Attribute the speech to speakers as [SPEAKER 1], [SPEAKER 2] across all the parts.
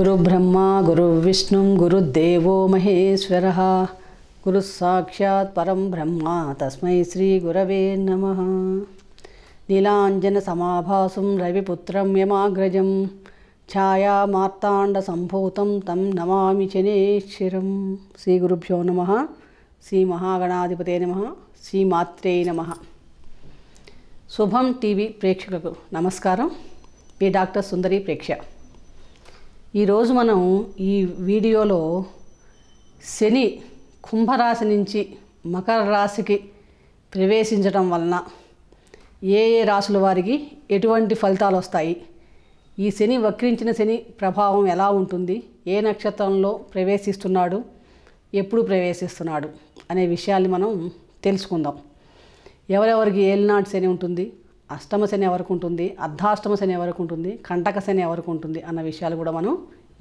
[SPEAKER 1] గురు బ్రహ్మ గురుబ్రహ్మ గురువిష్ణుం గురుదేవో మహేశ్వర గురుసాక్షాత్ పరం బ్రహ్మ తస్మై శ్రీ గురవే నమ నీలాంజన సమాభాసం రవిపుత్రం యమాగ్రజం ఛాయా మార్తాండ సంభూతం తం నమామి చనేశ్వరం శ్రీ గురుభ్యో నమ శ్రీ మహాగణాధిపతే నమ శ్రీ మాత్రే నమ శుభం టీవీ ప్రేక్షకులకు నమస్కారం మీ డాక్టర్ సుందరి ప్రేక్ష ఈరోజు మనం ఈ వీడియోలో శని కుంభరాశి నుంచి మకర రాశికి ప్రవేశించడం వలన ఏ ఏ రాశుల వారికి ఎటువంటి ఫలితాలు వస్తాయి ఈ శని వక్రించిన శని ప్రభావం ఎలా ఉంటుంది ఏ నక్షత్రంలో ప్రవేశిస్తున్నాడు ఎప్పుడు ప్రవేశిస్తున్నాడు అనే విషయాన్ని మనం తెలుసుకుందాం ఎవరెవరికి ఏలినాటి శని ఉంటుంది అష్టమ శని ఎవరికి ఉంటుంది అర్ధాష్టమ శని ఎవరికి ఉంటుంది కంటక శని ఎవరికి ఉంటుంది అన్న విషయాలు కూడా మనం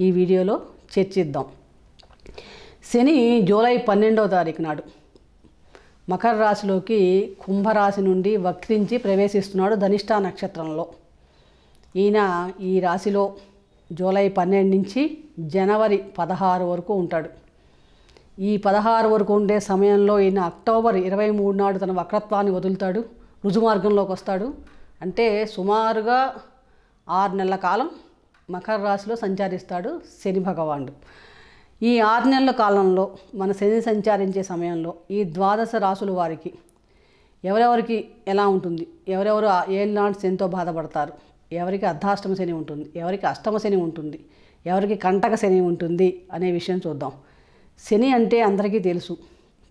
[SPEAKER 1] ఈ వీడియోలో చర్చిద్దాం శని జూలై పన్నెండవ తారీఖు నాడు మకర రాశిలోకి కుంభరాశి నుండి వక్రించి ప్రవేశిస్తున్నాడు ధనిష్టా నక్షత్రంలో ఈయన ఈ రాశిలో జూలై పన్నెండు నుంచి జనవరి పదహారు వరకు ఉంటాడు ఈ పదహారు వరకు ఉండే సమయంలో ఈయన అక్టోబర్ ఇరవై మూడు నాడు తన వక్రత్వాన్ని వదులుతాడు రుజుమార్గంలోకి వస్తాడు అంటే సుమారుగా ఆరు నెలల కాలం మకర రాశిలో సంచరిస్తాడు శని భగవానుడు ఈ ఆరు నెలల కాలంలో మన శని సంచరించే సమయంలో ఈ ద్వాదశ రాసులు వారికి ఎవరెవరికి ఎలా ఉంటుంది ఎవరెవరు ఏళ్ళనాడు శనితో బాధపడతారు ఎవరికి అర్ధాష్టమ శని ఉంటుంది ఎవరికి అష్టమ శని ఉంటుంది ఎవరికి కంటక శని ఉంటుంది అనే విషయం చూద్దాం శని అంటే అందరికీ తెలుసు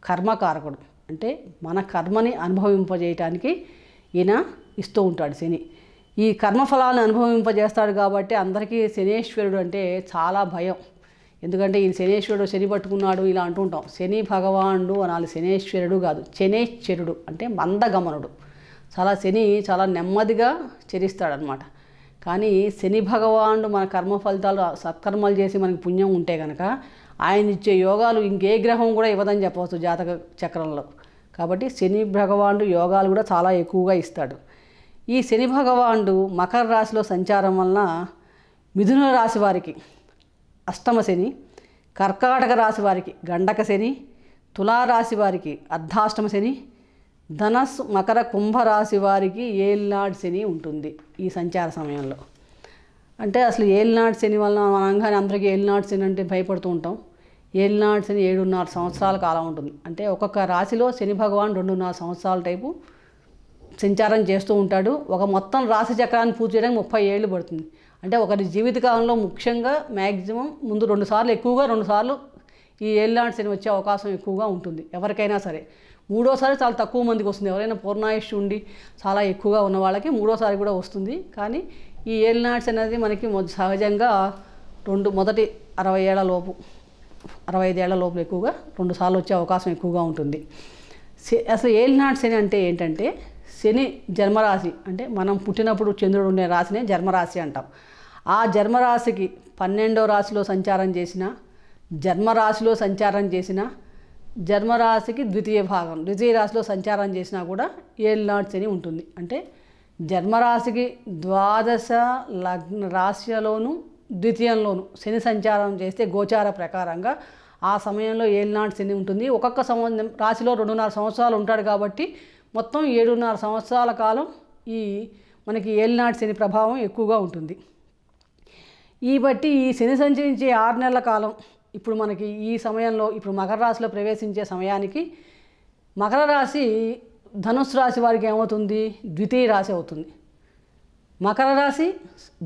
[SPEAKER 1] కర్మకారకుడు అంటే మన కర్మని అనుభవింపజేయటానికి ఈయన ఇస్తూ ఉంటాడు శని ఈ కర్మఫలాన్ని అనుభవింపజేస్తాడు కాబట్టి అందరికీ శనేశ్వరుడు అంటే చాలా భయం ఎందుకంటే ఈయన శనేశ్వరుడు శని పట్టుకున్నాడు ఇలా అంటుంటాం శని భగవానుడు అనాలి శనేశ్వరుడు కాదు శనేశ్వరుడు అంటే మందగమనుడు చాలా శని చాలా నెమ్మదిగా చరిస్తాడనమాట కానీ శని భగవానుడు మన కర్మ ఫలితాలు సత్కర్మలు చేసి మనకి పుణ్యం ఉంటే కనుక ఆయన ఇచ్చే యోగాలు ఇంకే గ్రహం కూడా ఇవ్వదని చెప్పవచ్చు జాతక చక్రంలో కాబట్టి శని భగవానుడు యోగాలు కూడా చాలా ఎక్కువగా ఇస్తాడు ఈ శని భగవానుడు మకర రాశిలో సంచారం వలన మిథున రాశి వారికి అష్టమ శని కర్కాటక రాశి వారికి గండక శని తులారాశి వారికి అర్ధాష్టమ శని ధనస్సు మకర కుంభరాశి వారికి ఏల్నాడు శని ఉంటుంది ఈ సంచార సమయంలో అంటే అసలు ఏల్నాడు శని వలన అంగానే అందరికీ ఏల్నాడు శని అంటే భయపడుతూ ఉంటాం ఏడు నాడు శని ఏడున్నర సంవత్సరాల కాలం ఉంటుంది అంటే ఒక్కొక్క రాశిలో శని భగవాన్ రెండున్నర సంవత్సరాల టైపు సంచారం చేస్తూ ఉంటాడు ఒక మొత్తం రాశి చక్రాన్ని పూర్తి చేయడానికి ముప్పై ఏళ్ళు పడుతుంది అంటే ఒకరి జీవితకాలంలో ముఖ్యంగా మ్యాక్సిమం ముందు రెండు సార్లు ఎక్కువగా రెండు సార్లు ఈ ఏళ్ళనాటి శని వచ్చే అవకాశం ఎక్కువగా ఉంటుంది ఎవరికైనా సరే మూడోసారి చాలా తక్కువ మందికి వస్తుంది ఎవరైనా పూర్ణాయుష్ ఉండి చాలా ఎక్కువగా ఉన్న వాళ్ళకి మూడోసారి కూడా వస్తుంది కానీ ఈ ఏళ్ళనాట్స్ అనేది మనకి సహజంగా రెండు మొదటి అరవై ఏళ్ల లోపు అరవై ఐదేళ్ల లోపల ఎక్కువగా రెండు సార్లు వచ్చే అవకాశం ఎక్కువగా ఉంటుంది అసలు ఏలినాడు శని అంటే ఏంటంటే శని జన్మరాశి అంటే మనం పుట్టినప్పుడు చంద్రుడు ఉండే రాశినే జన్మరాశి అంటాం ఆ జన్మరాశికి పన్నెండో రాశిలో సంచారం చేసిన జన్మరాశిలో సంచారం చేసిన జన్మరాశికి ద్వితీయ భాగం ద్వితీయ రాశిలో సంచారం చేసినా కూడా ఏలినాడు శని ఉంటుంది అంటే జన్మరాశికి ద్వాదశ లగ్న రాశిలోనూ ద్వితీయంలోను శని సంచారం చేస్తే గోచార ప్రకారంగా ఆ సమయంలో ఏళ్ళనాటి శని ఉంటుంది ఒక్కొక్క సంవత్సరం రాశిలో రెండున్నర సంవత్సరాలు ఉంటాడు కాబట్టి మొత్తం ఏడున్నర సంవత్సరాల కాలం ఈ మనకి ఏళ్ళనాటి శని ప్రభావం ఎక్కువగా ఉంటుంది ఈ బట్టి ఈ శని సంచరించే ఆరు నెలల కాలం ఇప్పుడు మనకి ఈ సమయంలో ఇప్పుడు మకర రాశిలో ప్రవేశించే సమయానికి మకర రాశి ధనుస్సు రాశి వారికి ఏమవుతుంది ద్వితీయ రాశి అవుతుంది మకర రాశి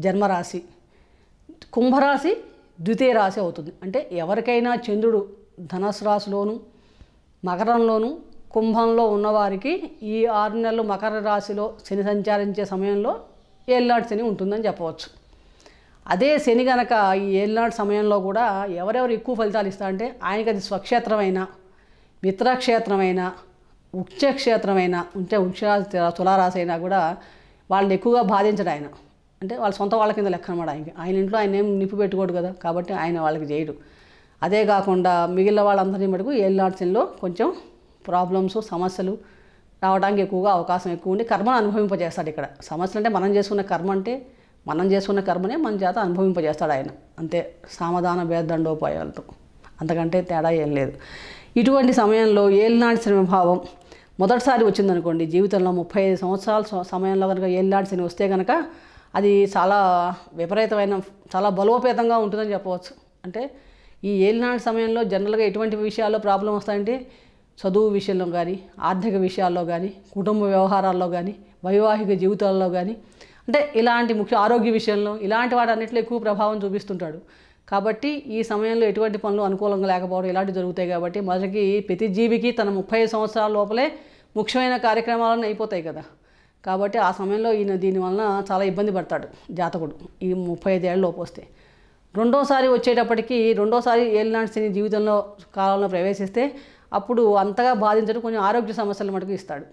[SPEAKER 1] జన్మరాశి కుంభరాశి ద్వితీయ రాశి అవుతుంది అంటే ఎవరికైనా చంద్రుడు ధనసు రాశిలోను మకరంలోను కుంభంలో ఉన్నవారికి ఈ ఆరు నెలలు మకర రాశిలో శని సంచారించే సమయంలో ఏళ్ళనాటి శని ఉంటుందని చెప్పవచ్చు అదే శని గనక ఈ ఏళ్ళనాటి సమయంలో కూడా ఎవరెవరు ఎక్కువ ఫలితాలు ఇస్తారంటే ఆయనకి అది స్వక్షేత్రమైన మిత్రక్షేత్రమైన ఉక్షక్షేత్రమైన ఉంటే ఉక్షరాశి తులారాశి అయినా కూడా వాళ్ళని ఎక్కువగా బాధించడం ఆయన అంటే వాళ్ళ సొంత వాళ్ళ కింద లెక్క అనమాట ఆయనకి ఆయన ఇంట్లో ఆయన ఏం నిప్పు పెట్టుకోడు కదా కాబట్టి ఆయన వాళ్ళకి చేయడు అదే కాకుండా మిగిలిన వాళ్ళందరినీ మటుకు ఏళ్ళాడ్సన్లో కొంచెం ప్రాబ్లమ్స్ సమస్యలు రావడానికి ఎక్కువగా అవకాశం ఎక్కువ ఉండి కర్మను అనుభవింపజేస్తాడు ఇక్కడ సమస్యలు అంటే మనం చేసుకున్న కర్మ అంటే మనం చేసుకున్న కర్మనే మన చేత అనుభవింపజేస్తాడు ఆయన అంతే సామధాన భేదండోపాయాలతో అంతకంటే తేడా ఏం లేదు ఇటువంటి సమయంలో ఏలినాటి శ్రమభావం మొదటిసారి వచ్చిందనుకోండి జీవితంలో ముప్పై ఐదు సంవత్సరాల సమయంలో కనుక ఏలినాటి శని వస్తే కనుక అది చాలా విపరీతమైన చాలా బలోపేతంగా ఉంటుందని చెప్పవచ్చు అంటే ఈ ఏలినాటి సమయంలో జనరల్గా ఎటువంటి విషయాల్లో ప్రాబ్లం వస్తాయంటే చదువు విషయంలో కానీ ఆర్థిక విషయాల్లో కానీ కుటుంబ వ్యవహారాల్లో కానీ వైవాహిక జీవితాల్లో కానీ అంటే ఇలాంటి ముఖ్య ఆరోగ్య విషయంలో ఇలాంటి వాటి అన్నింటిలో ఎక్కువ ప్రభావం చూపిస్తుంటాడు కాబట్టి ఈ సమయంలో ఎటువంటి పనులు అనుకూలంగా లేకపోవడం ఇలాంటివి జరుగుతాయి కాబట్టి మొదటికి ప్రతి జీవికి తన ముప్పై సంవత్సరాల లోపలే ముఖ్యమైన కార్యక్రమాలను అయిపోతాయి కదా కాబట్టి ఆ సమయంలో ఈయన దీనివలన చాలా ఇబ్బంది పడతాడు జాతకుడు ఈ ముప్పై ఐదేళ్ళ లోపు వస్తే రెండోసారి వచ్చేటప్పటికి రెండోసారి ఏలినాటి శని జీవితంలో కాలంలో ప్రవేశిస్తే అప్పుడు అంతగా బాధించడం కొన్ని ఆరోగ్య సమస్యలు మటుకు ఇస్తాడు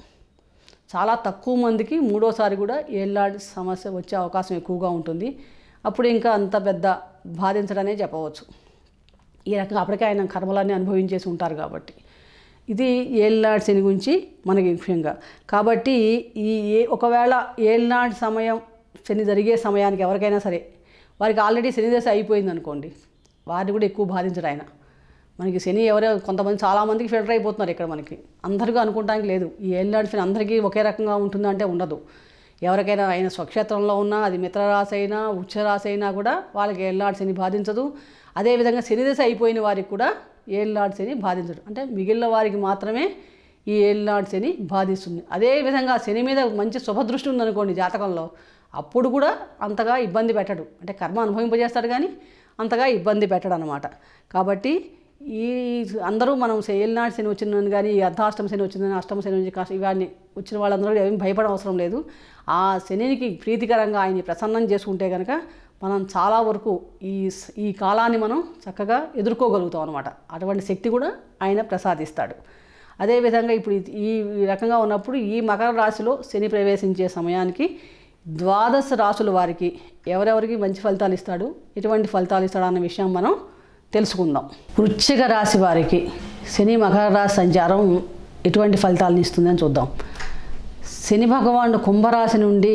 [SPEAKER 1] చాలా తక్కువ మందికి మూడోసారి కూడా ఏళ్ళాడి సమస్య వచ్చే అవకాశం ఎక్కువగా ఉంటుంది అప్పుడు ఇంకా అంత పెద్ద బాధించడనే చెప్పవచ్చు ఈ రకంగా అప్పటికే ఆయన కర్మలన్నీ అనుభవించేసి ఉంటారు కాబట్టి ఇది ఏళ్ళనాటి శని గురించి మనకి ముఖ్యంగా కాబట్టి ఈ ఏ ఒకవేళ ఏళ్ళనాటి సమయం శని జరిగే సమయానికి ఎవరికైనా సరే వారికి ఆల్రెడీ శని దశ అయిపోయింది అనుకోండి వారిని కూడా ఎక్కువ బాధించడు ఆయన మనకి శని ఎవరో కొంతమంది చాలామందికి ఫిల్టర్ అయిపోతున్నారు ఇక్కడ మనకి అందరికీ అనుకోవడానికి లేదు ఈ ఏళ్ళనాటి శని అందరికీ ఒకే రకంగా ఉంటుందంటే ఉండదు ఎవరికైనా ఆయన స్వక్షేత్రంలో ఉన్నా అది మిత్రరాశి అయినా ఉచ్చరాశి అయినా కూడా వాళ్ళకి ఏళ్ళనాటి శని బాధించదు అదేవిధంగా శని దశ అయిపోయిన వారికి కూడా ఏళ్ళనాటి శని బాధించడు అంటే మిగిలిన వారికి మాత్రమే ఈ ఏళ్ళనాటి శని బాధిస్తుంది అదేవిధంగా శని మీద మంచి శుభదృష్టి ఉందనుకోండి జాతకంలో అప్పుడు కూడా అంతగా ఇబ్బంది పెట్టడు అంటే కర్మ అనుభవింపజేస్తాడు కానీ అంతగా ఇబ్బంది పెట్టడు అనమాట కాబట్టి ఈ అందరూ మనం ఏలినాటి శని వచ్చిందని కానీ ఈ అర్ధాష్టమ శని వచ్చిందని అష్టమ శని నుంచి ఇవన్నీ వచ్చిన వాళ్ళందరూ ఏమీ భయపడ అవసరం లేదు ఆ శనికి ప్రీతికరంగా ఆయన్ని ప్రసన్నం చేసుకుంటే కనుక మనం చాలా వరకు ఈ ఈ కాలాన్ని మనం చక్కగా ఎదుర్కోగలుగుతాం అనమాట అటువంటి శక్తి కూడా ఆయన ప్రసాదిస్తాడు అదేవిధంగా ఇప్పుడు ఈ రకంగా ఉన్నప్పుడు ఈ మకర రాశిలో శని ప్రవేశించే సమయానికి ద్వాదశ రాశుల వారికి ఎవరెవరికి మంచి ఫలితాలు ఇస్తాడు ఎటువంటి ఫలితాలు ఇస్తాడు అన్న విషయం మనం తెలుసుకుందాం వృచ్చిక రాశి వారికి శని మకర రాశి సంచారం ఎటువంటి ఫలితాలను ఇస్తుందని చూద్దాం శని భగవానుడు కుంభరాశి నుండి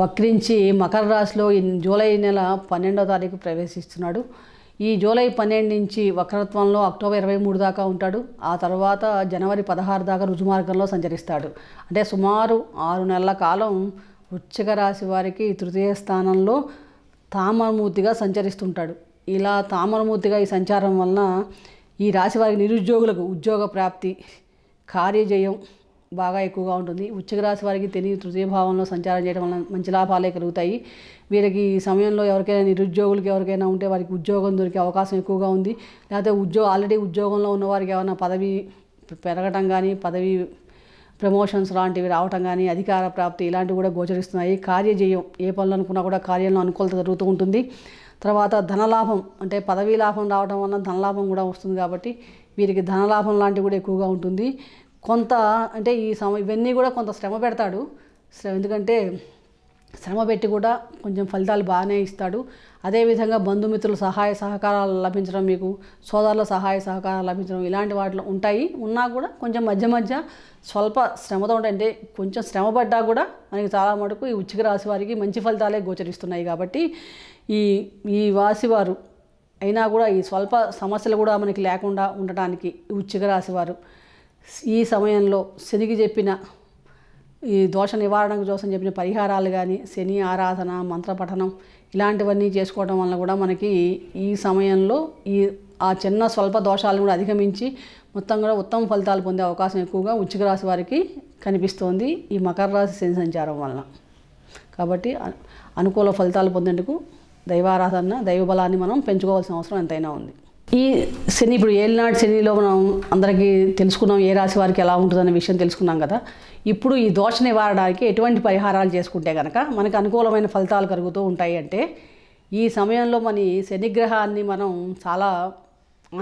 [SPEAKER 1] వక్రించి మకర రాశిలో జూలై నెల పన్నెండో తారీఖు ప్రవేశిస్తున్నాడు ఈ జూలై పన్నెండు నుంచి వక్రత్వంలో అక్టోబర్ ఇరవై మూడు దాకా ఉంటాడు ఆ తర్వాత జనవరి పదహారు దాకా రుజుమార్గంలో సంచరిస్తాడు అంటే సుమారు ఆరు నెలల కాలం వృచ్చిక రాశి వారికి తృతీయ స్థానంలో తామమూర్తిగా సంచరిస్తుంటాడు ఇలా తామరమూర్తిగా ఈ సంచారం వలన ఈ రాశి వారికి నిరుద్యోగులకు ఉద్యోగ ప్రాప్తి కార్యజయం బాగా ఎక్కువగా ఉంటుంది ఉచ్చక రాశి వారికి తెలియ తృతీయ భావంలో సంచారం చేయడం వలన మంచి లాభాలే కలుగుతాయి వీరికి ఈ సమయంలో ఎవరికైనా నిరుద్యోగులకు ఎవరికైనా ఉంటే వారికి ఉద్యోగం దొరికే అవకాశం ఎక్కువగా ఉంది లేకపోతే ఉద్యోగ ఆల్రెడీ ఉద్యోగంలో ఉన్న వారికి ఏమైనా పదవి పెరగటం కానీ పదవి ప్రమోషన్స్ లాంటివి రావటం కానీ అధికార ప్రాప్తి ఇలాంటివి కూడా గోచరిస్తున్నాయి కార్యజయం ఏ పనులు అనుకున్నా కూడా కార్యంలో అనుకూలత జరుగుతూ ఉంటుంది తర్వాత ధనలాభం అంటే పదవీ లాభం రావడం వలన ధనలాభం కూడా వస్తుంది కాబట్టి వీరికి ధనలాభం లాంటివి కూడా ఎక్కువగా ఉంటుంది కొంత అంటే ఈ సమ ఇవన్నీ కూడా కొంత శ్రమ పెడతాడు ఎందుకంటే శ్రమ పెట్టి కూడా కొంచెం ఫలితాలు బాగానే ఇస్తాడు అదేవిధంగా బంధుమిత్రుల సహాయ సహకారాలు లభించడం మీకు సోదరుల సహాయ సహకారాలు లభించడం ఇలాంటి వాటిలో ఉంటాయి ఉన్నా కూడా కొంచెం మధ్య మధ్య స్వల్ప శ్రమతో అంటే కొంచెం శ్రమ పడ్డా కూడా మనకి చాలా మటుకు ఈ ఉచ్చిక రాశి వారికి మంచి ఫలితాలే గోచరిస్తున్నాయి కాబట్టి ఈ ఈ వాసివారు అయినా కూడా ఈ స్వల్ప సమస్యలు కూడా మనకి లేకుండా ఉండటానికి ఉచ్చిక రాశివారు ఈ సమయంలో శనికి చెప్పిన ఈ దోష నివారణకు కోసం చెప్పిన పరిహారాలు కానీ శని ఆరాధన మంత్ర పఠనం ఇలాంటివన్నీ చేసుకోవడం వల్ల కూడా మనకి ఈ సమయంలో ఈ ఆ చిన్న స్వల్ప దోషాలను కూడా అధిగమించి మొత్తం కూడా ఉత్తమ ఫలితాలు పొందే అవకాశం ఎక్కువగా ఉచ్చిక రాశి వారికి కనిపిస్తోంది ఈ మకర రాశి శని సంచారం వలన కాబట్టి అనుకూల ఫలితాలు పొందేందుకు దైవారాధన దైవ బలాన్ని మనం పెంచుకోవాల్సిన అవసరం ఎంతైనా ఉంది ఈ శని ఇప్పుడు ఏలినాడు శనిలో మనం అందరికీ తెలుసుకున్నాం ఏ రాశి వారికి ఎలా ఉంటుందనే విషయం తెలుసుకున్నాం కదా ఇప్పుడు ఈ దోష నివారణకి ఎటువంటి పరిహారాలు చేసుకుంటే కనుక మనకు అనుకూలమైన ఫలితాలు కలుగుతూ ఉంటాయి అంటే ఈ సమయంలో మన శనిగ్రహాన్ని మనం చాలా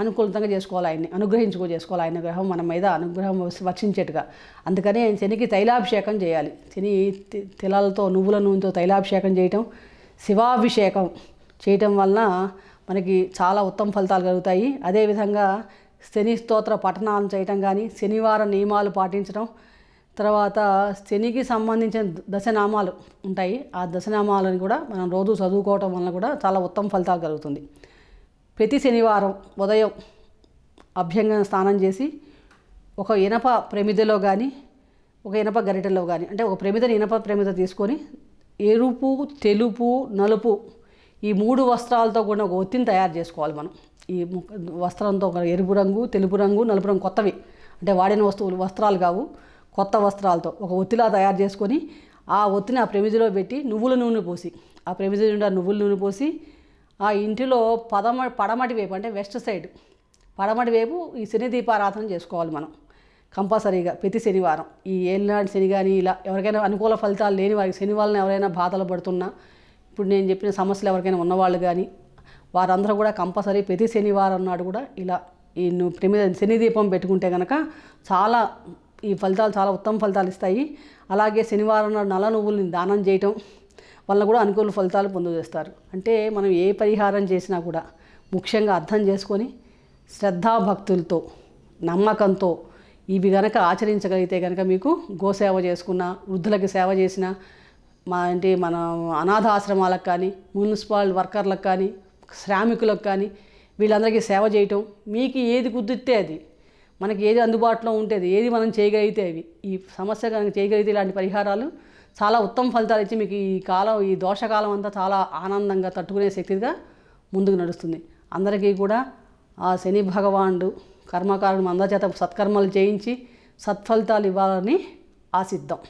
[SPEAKER 1] అనుకూలతంగా చేసుకోవాలి ఆయన్ని అనుగ్రహించుకో చేసుకోవాలి ఆయన గ్రహం మన మీద అనుగ్రహం వర్షించేట్టుగా అందుకని ఆయన శనికి తైలాభిషేకం చేయాలి శని తిలాలతో నువ్వుల నూనెతో తైలాభిషేకం చేయటం శివాభిషేకం చేయటం వలన మనకి చాలా ఉత్తమ ఫలితాలు కలుగుతాయి అదేవిధంగా శని స్తోత్ర పఠనాలు చేయటం కానీ శనివార నియమాలు పాటించడం తర్వాత శనికి సంబంధించిన దశనామాలు ఉంటాయి ఆ దశనామాలను కూడా మనం రోజు చదువుకోవటం వలన కూడా చాలా ఉత్తమ ఫలితాలు కలుగుతుంది ప్రతి శనివారం ఉదయం అభ్యంగన స్నానం చేసి ఒక ఇనప ప్రమిదలో కానీ ఒక ఇనప గరిటెలో కానీ అంటే ఒక ప్రమిదని ఇనప ప్రమిద తీసుకొని ఎరుపు తెలుపు నలుపు ఈ మూడు వస్త్రాలతో కూడా ఒక ఒత్తిని తయారు చేసుకోవాలి మనం ఈ వస్త్రంతో ఎరుపు రంగు తెలుపు రంగు నలుపు రంగు కొత్తవి అంటే వాడిన వస్తువులు వస్త్రాలు కావు కొత్త వస్త్రాలతో ఒక ఒత్తిలా తయారు చేసుకొని ఆ ఒత్తిని ఆ ప్రమిదిలో పెట్టి నువ్వుల నూనె పోసి ఆ ప్రమిది నుండి ఆ నువ్వుల నూనె పోసి ఆ ఇంటిలో పదమ పడమటి వైపు అంటే వెస్ట్ సైడ్ పడమటి వైపు ఈ శని దీపారాధన చేసుకోవాలి మనం కంపల్సరీగా ప్రతి శనివారం ఈ ఏళ్ళనాడు శని కానీ ఇలా ఎవరికైనా అనుకూల ఫలితాలు లేని వారికి వాళ్ళని ఎవరైనా బాధలు పడుతున్నా ఇప్పుడు నేను చెప్పిన సమస్యలు ఎవరికైనా ఉన్నవాళ్ళు కానీ వారందరూ కూడా కంపల్సరీ ప్రతి శనివారం నాడు కూడా ఇలా ఈ మీద శని దీపం పెట్టుకుంటే కనుక చాలా ఈ ఫలితాలు చాలా ఉత్తమ ఫలితాలు ఇస్తాయి అలాగే శనివారం నాడు నల్ల నువ్వుల్ని దానం చేయటం వల్ల కూడా అనుకూల ఫలితాలు పొందుచేస్తారు అంటే మనం ఏ పరిహారం చేసినా కూడా ముఖ్యంగా అర్థం చేసుకొని శ్రద్ధాభక్తులతో నమ్మకంతో ఇవి గనక ఆచరించగలిగితే కనుక మీకు గోసేవ చేసుకున్న వృద్ధులకు సేవ చేసిన మా అంటే మన అనాథ ఆశ్రమాలకు కానీ మున్సిపాల్ వర్కర్లకు కానీ శ్రామికులకు కానీ వీళ్ళందరికీ సేవ చేయటం మీకు ఏది కుదిరితే అది మనకి ఏది అందుబాటులో ఉంటుంది ఏది మనం చేయగలిగితే అవి ఈ సమస్య కనుక చేయగలిగితే ఇలాంటి పరిహారాలు చాలా ఉత్తమ ఫలితాలు ఇచ్చి మీకు ఈ కాలం ఈ దోషకాలం అంతా చాలా ఆనందంగా తట్టుకునే శక్తిగా ముందుకు నడుస్తుంది అందరికీ కూడా ఆ శని భగవానుడు కర్మకారుడు అందరి చేత సత్కర్మలు చేయించి సత్ఫలితాలు ఇవ్వాలని ఆశిద్దాం